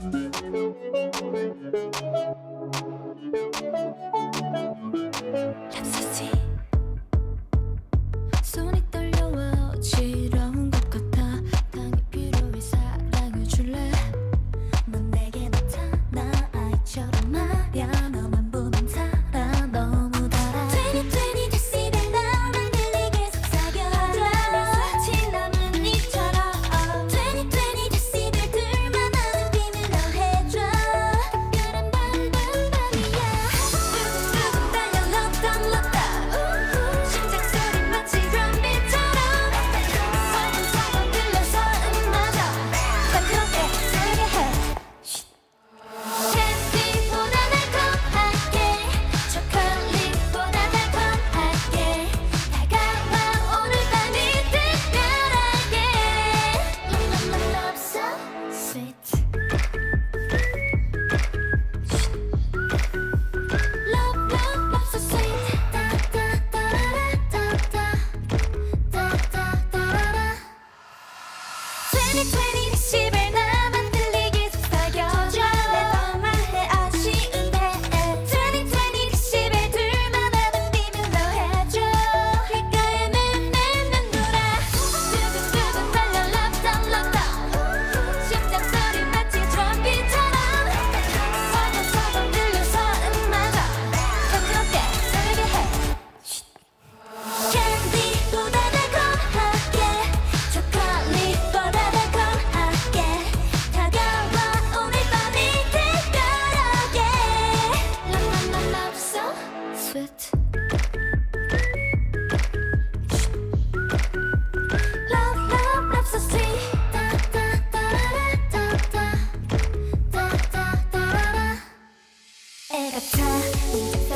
Let's see. 2020. attack.